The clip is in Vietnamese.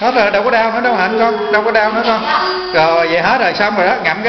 hết rồi, đâu có đau nữa, đâu hạnh con, đâu có đau nữa con. Rồi, vậy hết rồi, xong rồi đó, ngậm cái